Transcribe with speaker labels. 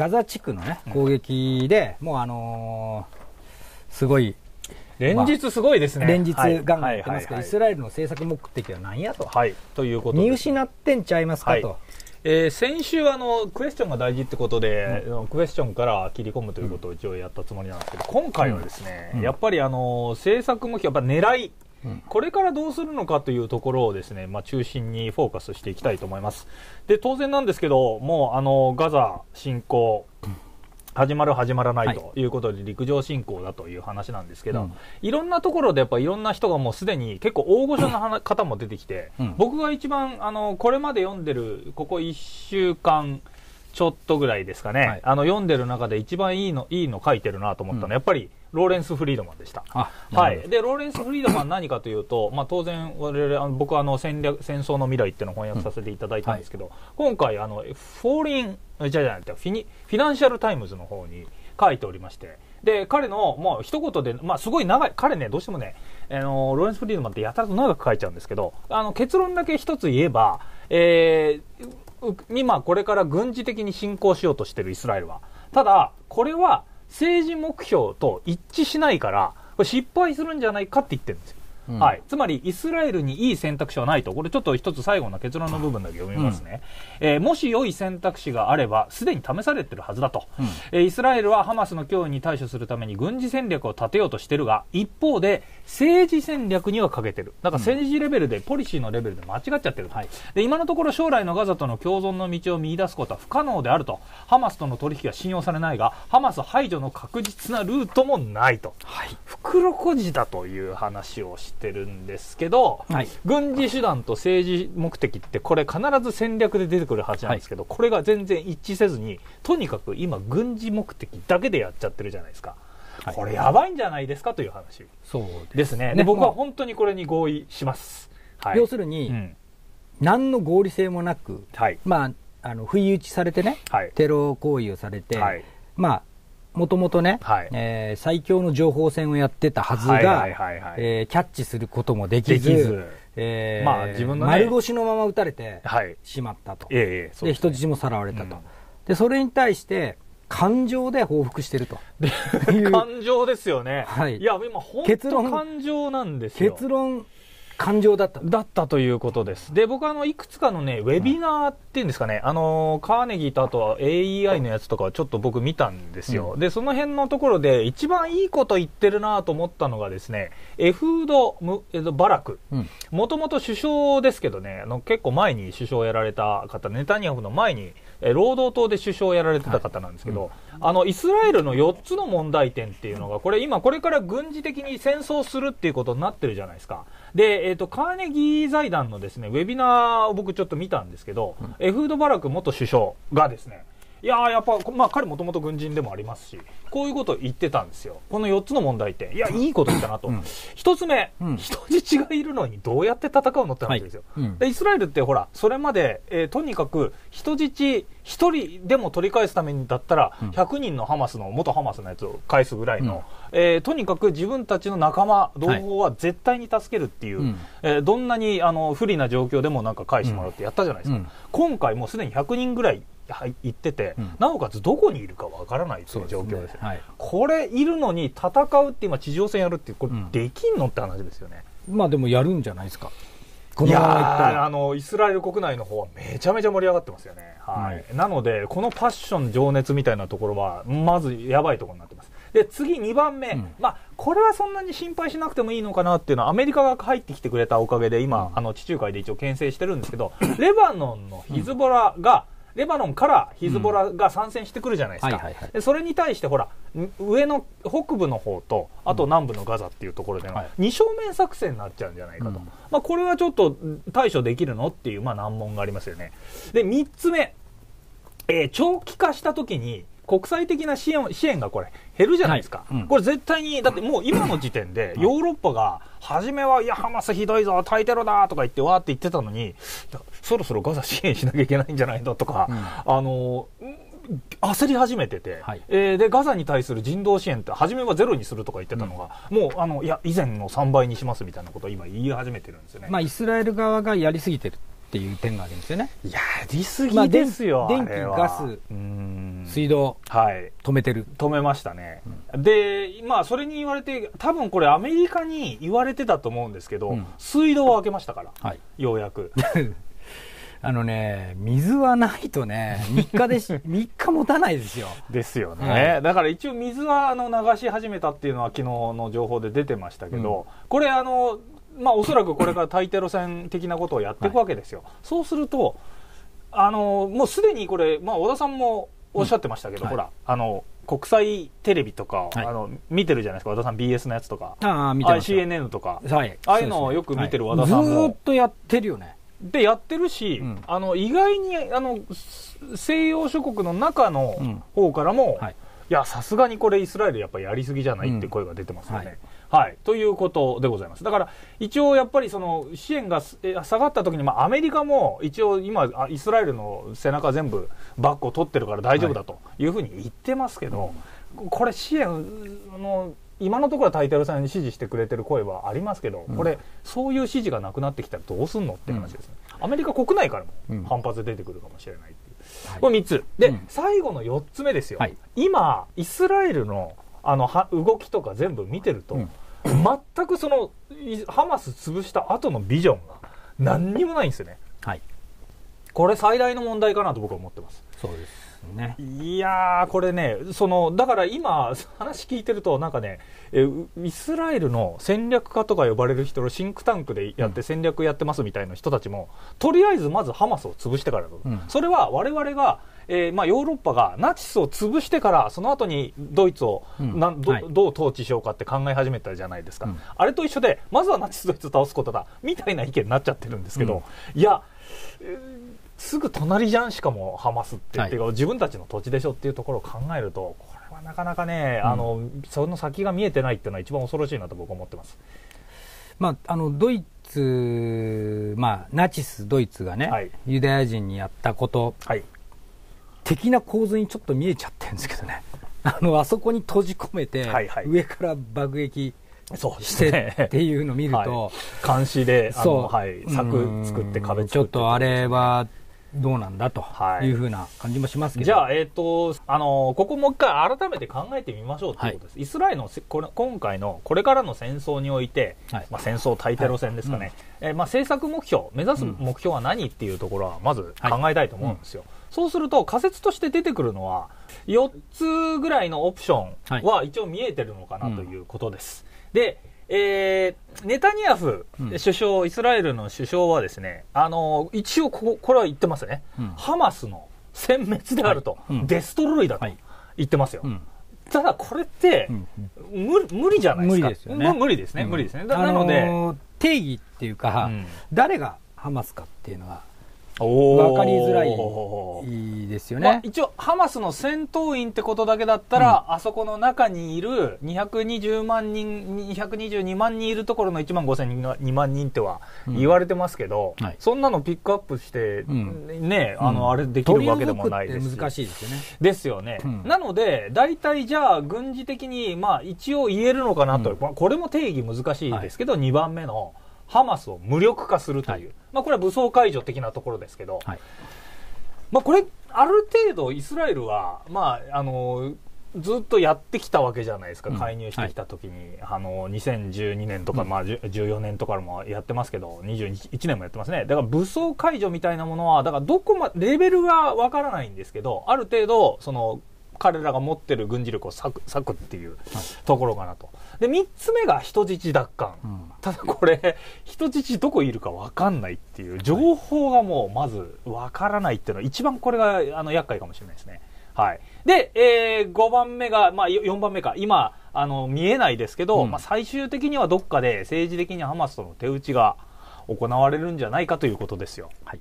Speaker 1: ガザ地区のね、攻撃で、もうあのーすごい、
Speaker 2: 連日すごいですね。
Speaker 1: 連日
Speaker 2: はい
Speaker 1: ガンガン言ってますけど、
Speaker 2: はい
Speaker 1: イスラエルの政策目的は何やと。
Speaker 2: はい。ということで。
Speaker 1: 見失ってんちゃいますかと。
Speaker 2: はいえー先週あのクエスチョンが大事ってことで、クエスチョンから切り込むということを一応やったつもりなんですけど、今回はですね、
Speaker 1: うん
Speaker 2: やっぱりあの政策目標やっぱ狙い、
Speaker 1: うん。
Speaker 2: これからどうするのかというところをですね、まあ、中心にフォーカスしていきたいと思います。で当然なんですけど、もうあのガザ侵攻、始まる、始まらないとい。うことで、陸上侵攻だという話なんですけど、
Speaker 1: うん。
Speaker 2: いろんなところでやっぱいろんな人がもうすでに結構大御所な話方も出てきて、
Speaker 1: うん。
Speaker 2: 僕が一番あのこれまで読んでるここ1週間ちょっとぐらいですかね、
Speaker 1: はい。
Speaker 2: あの読んでる中で一番いいのいいの書いてるなと思ったのは、
Speaker 1: うん。
Speaker 2: やっぱりローレンス・フリードマンでした。
Speaker 1: あ、
Speaker 2: はい、でローレンス・フリードマン何かというと、まあ、当然我々あの僕はあの戦略戦争の未来っていうのを翻訳させていただいたんですけど、今回あの Foreign じゃじゃなくてフィニフィナンシャル・タイムズの方に書いておりましてで彼のもう一言で、まあ、すごい長い彼ねどうしてもねあのローレンス・フリードマンってやたらと長く書いちゃうんですけどあの結論だけ一つ言えば、えーう今これから軍事的に侵攻しようとしてるイスラエルは。ただこれは政治目標と一致しないから失敗するんじゃないかって言ってるんですよ、
Speaker 1: うん。
Speaker 2: はい、つまりイスラエルにいい選択肢はないと。これちょっと一つ最後の結論の部分だけ読みますね、えーもし良い選択肢があればすでに試されてるはずだと、
Speaker 1: うん。
Speaker 2: えーイスラエルはハマスの脅威に対処するために軍事戦略を立てようとしてるが一方で政治戦略には欠けてる。だから政治レベルで、ポリシーのレベルで間違っちゃってると、
Speaker 1: はい。
Speaker 2: で今のところ将来のガザとの共存の道を見出すことは不可能であると。ハマスとの取引は信用されないがハマス排除の確実なルートもないと。
Speaker 1: はい。
Speaker 2: 袋小路だという話をしてるんですけど、
Speaker 1: はい。
Speaker 2: 軍事手段と政治目的ってこれ必ず戦略で出てくるはずなんですけど、これが全然一致せずにとにかく今軍事目的だけでやっちゃってるじゃないですか、
Speaker 1: はい。
Speaker 2: これやばいんじゃないですかという話。
Speaker 1: そう
Speaker 2: ですね。
Speaker 1: ね。
Speaker 2: で僕は
Speaker 1: まあ。
Speaker 2: 本当にこれに合意します、はい、
Speaker 1: 要するに、
Speaker 2: うん。
Speaker 1: 何の合理性もなく、
Speaker 2: はい。
Speaker 1: まあ、あの、不意打ちされてね、
Speaker 2: はい。
Speaker 1: テロ行為をされて、
Speaker 2: はい。
Speaker 1: まあ、もともとね、
Speaker 2: はい。
Speaker 1: えー最強の情報戦をやってたはずが、
Speaker 2: はいはいはいはい。
Speaker 1: えーキャッチすることもできず、
Speaker 2: で
Speaker 1: えー
Speaker 2: まあ自分のね。
Speaker 1: 丸腰のまま撃たれて
Speaker 2: はい。
Speaker 1: しまったと。
Speaker 2: ええええ
Speaker 1: で、
Speaker 2: ね。
Speaker 1: 人質もさらわれたと。
Speaker 2: うん。
Speaker 1: で、それに対して、感情で報復してると。
Speaker 2: 感情ですよね、
Speaker 1: はい。
Speaker 2: いや今本当感情なんですよ。
Speaker 1: 結論、感情だったと。
Speaker 2: だったということです。で、僕あの、いくつかのね、ウェビナーっていうんですかね、あの、カーネギーとあとは AEI のやつとかはちょっと僕見たんですよ。
Speaker 1: う
Speaker 2: で、その辺のところで一番いいこと言ってるなと思ったのがですね、エフード・ムえバラク。
Speaker 1: うん
Speaker 2: もともと首相ですけどね、あの結構前に首相をやられた方、ネタニヤフの前に、え労働党で首相をやられてた方なんですけど、あのイスラエルの4つの問題点っていうのが、これ今、これから軍事的に戦争するっていうことになってるじゃないですか。で、えっ、と、カーネギー財団のですね、ウェビナーを僕ちょっと見たんですけど、エフード・バラク元首相がですね、いやーやっぱ、まあ、彼もともと軍人でもありますし、こういうことを言ってたんですよ。この4つの問題点。いや、いいこと言ったなと。
Speaker 1: うん
Speaker 2: 一つ目、
Speaker 1: うん
Speaker 2: 人質がいるのにどうやって戦うのって話ですよ。
Speaker 1: はいうん
Speaker 2: でイスラエルってほら、それまで、えーとにかく人質1人でも取り返すためにだったら、
Speaker 1: うん
Speaker 2: 100人のハマスの、元ハマスのやつを返すぐらいの、えーとにかく自分たちの仲間、同胞は絶対に助けるっていう、
Speaker 1: うん
Speaker 2: えーどんなにあの不利な状況でもなんか返してもらうってやったじゃないですか。
Speaker 1: うん
Speaker 2: 今回もうすでに100人ぐらいはい行ってて、
Speaker 1: うん
Speaker 2: なおかつどこにいるかわからないっていう状況ですよ。
Speaker 1: はい。
Speaker 2: これいるのに戦うって今地上戦やるってこれ
Speaker 1: うん
Speaker 2: できんのって話ですよね。
Speaker 1: まあでもやるんじゃないですか。こ
Speaker 2: いや
Speaker 1: の。
Speaker 2: あのイスラエル国内の方はめちゃめちゃ盛り上がってますよね、はいなのでこのパッション情熱みたいなところはまずやばいところになってますで次2番目、
Speaker 1: うん
Speaker 2: まあ、これはそんなに心配しなくてもいいのかなっていうのはアメリカが入ってきてくれたおかげで今、あの地中海で一応牽制してるんですけどレバノンのヒズボラが、レバノンからヒズボラが参戦してくるじゃないですか、それに対してほらん上の北部の方とあと南部のガザっていうところでの
Speaker 1: はい。
Speaker 2: 二正面作戦になっちゃうんじゃないかと、
Speaker 1: うん。
Speaker 2: まあ、これはちょっとん対処できるのっていう、まあ、難問がありますよね。で3つ目、えー長期化した時に国際的な支援支援がこれ減るじゃないですか、
Speaker 1: はい。うん。
Speaker 2: これ絶対にだってもう今の時点でヨーロッパが初めはいやハマスひどいぞタイテロだとか言ってわーって言ってたのにだそろそろガザ支援しなきゃいけないんじゃないのとか、
Speaker 1: うん。
Speaker 2: あのー焦り始めてて、
Speaker 1: はい。
Speaker 2: えーでガザに対する人道支援って初めはゼロにするとか言ってたのが、もうあのいや以前の3倍にしますみたいなことを今言い始めてるんですよね。
Speaker 1: まあイスラエル側がやりすぎてるっていう点があるんですよね。
Speaker 2: やりす
Speaker 1: まあ
Speaker 2: ぎですよ、
Speaker 1: 電気ガス水道
Speaker 2: はい。
Speaker 1: 止めてる。
Speaker 2: 止めましたね。で、まあ、それに言われて、多分これアメリカに言われてたと思うんですけど、
Speaker 1: うん
Speaker 2: 水道を開けましたから、
Speaker 1: はい。
Speaker 2: ようやく。
Speaker 1: あのね、水はないとね、3日でし、3日持たないですよ。
Speaker 2: ですよね、
Speaker 1: はい
Speaker 2: だから一応水はあの流し始めたっていうのは昨日の情報で出てましたけど、これあの、まあ、おそらくこれから大抵路線的なことをやっていくわけですよ、そうするとあのもうすでにこれ、まあ、小田さんもおっしゃってましたけど、
Speaker 1: うん。
Speaker 2: ほらあの国際テレビとか、
Speaker 1: はい。
Speaker 2: あの見てるじゃないですか。和田さん BS のやつとか。CNN とか。
Speaker 1: はい。
Speaker 2: ああいうのをよく見てる和田さんも。
Speaker 1: はいずーっとやってるよね。
Speaker 2: でやってるし、
Speaker 1: うん。
Speaker 2: あの意外にあの西洋諸国の中の
Speaker 1: うん。
Speaker 2: 方からも、
Speaker 1: はい。
Speaker 2: いや、さすがにこれイスラエルやっぱりやりすぎじゃないって声が出てますよね。はい、ということでございます。だから、一応やっぱりその支援がえ下がった時に、まあアメリカも一応今、あイスラエルの背中全部バックを取ってるから大丈夫だとい。うふうに言ってますけど、これ支援、あの、今のところはタイトルさんに支持してくれてる声はありますけど、
Speaker 1: うん。
Speaker 2: これ、そういう支持がなくなってきたらどうすんのって話ですね。アメリカ国内から
Speaker 1: うん。
Speaker 2: も反発で出てくるかもしれないこれ3つ。で、
Speaker 1: うん
Speaker 2: 最後の4つ目ですよ。
Speaker 1: はい
Speaker 2: 今、イスラエルのあのは動きとか全部見てると、
Speaker 1: うん
Speaker 2: 全くそのいハマス潰した後のビジョンが何にもないんですよね。
Speaker 1: はい。
Speaker 2: これ最大の問題かなと僕は思ってます。
Speaker 1: そうですね。
Speaker 2: いやー、これね、その、だから今、話聞いてると、なんかね、えうイスラエルの戦略家とか呼ばれる人のシンクタンクでやって
Speaker 1: うん。
Speaker 2: 戦略やってますみたいな人たちも、とりあえずまずハマスを潰してからだと。
Speaker 1: うん。
Speaker 2: それは我々が、えーまあ、ヨーロッパがナチスを潰してから、その後にドイツを、
Speaker 1: うん。
Speaker 2: なんど
Speaker 1: はい。
Speaker 2: どう統治しようかって考え始めたじゃないですか、
Speaker 1: うん。
Speaker 2: あれと一緒で、まずはナチス・ドイツを倒すことだみたいな意見になっちゃってるんですけど、いや、えーすぐ隣じゃん、しかもハマスって、
Speaker 1: はい
Speaker 2: っていうか自分たちの土地でしょっていうところを考えると、これはなかなかね、
Speaker 1: うん。
Speaker 2: あのその先が見えてないっていうのは一番恐ろしいなと僕は思ってます。
Speaker 1: まあ、あの、ドイツ、まあ、ナチス、ドイツがね、
Speaker 2: はい。
Speaker 1: ユダヤ人にやったこと、
Speaker 2: はい、
Speaker 1: 的な構図にちょっと見えちゃってるんですけどね。あの、あそこに閉じ込めて、
Speaker 2: はいはい。
Speaker 1: 上から爆撃
Speaker 2: そうで
Speaker 1: してっていうのを見ると、
Speaker 2: 監視で、
Speaker 1: そう、
Speaker 2: はい、柵作って壁作って
Speaker 1: う。んちょっとあれはどうなんだと
Speaker 2: はい。
Speaker 1: いうふうな感じもしますけど。
Speaker 2: じゃあ、えっ、と、あの、ここもう一回改めて考えてみましょうということです。イスラエルのせこれ今回のこれからの戦争において、
Speaker 1: はい。
Speaker 2: まあ、戦争大テロ戦ですかね、えーまあ、政策目標、目指す目標は何っていうところはまず考えたいと思うんですよ。そうすると仮説として出てくるのは、4つぐらいのオプションは一応見えてるのかなということです。で、えーネタニヤフ
Speaker 1: うん。
Speaker 2: 首相、イスラエルの首相はですね、あの、一応ここ、これは言ってますね。
Speaker 1: うん。
Speaker 2: ハマスの殲滅であると、
Speaker 1: はい。うん。
Speaker 2: デストロイだと
Speaker 1: はい。
Speaker 2: 言ってますよ。
Speaker 1: うん。
Speaker 2: ただこれって
Speaker 1: う、ん。
Speaker 2: 無理無理じゃないですか。
Speaker 1: 無理ですよね。
Speaker 2: む無理ですね、無理ですね。なので、
Speaker 1: 定義っていうか、
Speaker 2: うん。
Speaker 1: 誰がハマスかっていうのは分かりづらいですよ
Speaker 2: まあ
Speaker 1: ね。
Speaker 2: 一応、ハマスの戦闘員ってことだけだったら、あそこの中にいる220万人、222万人いるところの1万5000人が2万人っては言われてますけど、
Speaker 1: うんはい。
Speaker 2: そんなのピックアップして、
Speaker 1: ん。
Speaker 2: ね、あの、あれできるわけでもないです
Speaker 1: 難しいですよね。
Speaker 2: ですよね、
Speaker 1: うん。
Speaker 2: なので、大体じゃあ、軍事的に、まあ、一応言えるのかなと、これも定義難しいですけど、2番目のハマスを無力化するという、
Speaker 1: はい。
Speaker 2: まあ、これは武装解除的なところですけど、
Speaker 1: はい。
Speaker 2: まあ、これ、ある程度、イスラエルは、まあ、あのずっとやってきたわけじゃないですか、
Speaker 1: うん。
Speaker 2: 介入してきた時に、あの2012年とか、まあ、10 14年とかもやってますけど、21年もやってますね、だから武装解除みたいなものは、だからどこまレベルがわからないんですけど、ある程度、その彼らが持ってる軍事力を割く割くっていうところかなと。で、3つ目が人質奪還。
Speaker 1: うん
Speaker 2: ただこれ、人質どこいるか分かんないっていう、情報がもうまず分からないっていうのは、一番これがあの厄介かもしれないですね。はい。で、えー、5番目が、まあ、4番目か、今、あの、見えないですけど、
Speaker 1: うん
Speaker 2: まあ、最終的にはどっかで政治的にハマスとの手打ちが行われるんじゃないかということですよ。
Speaker 1: はい。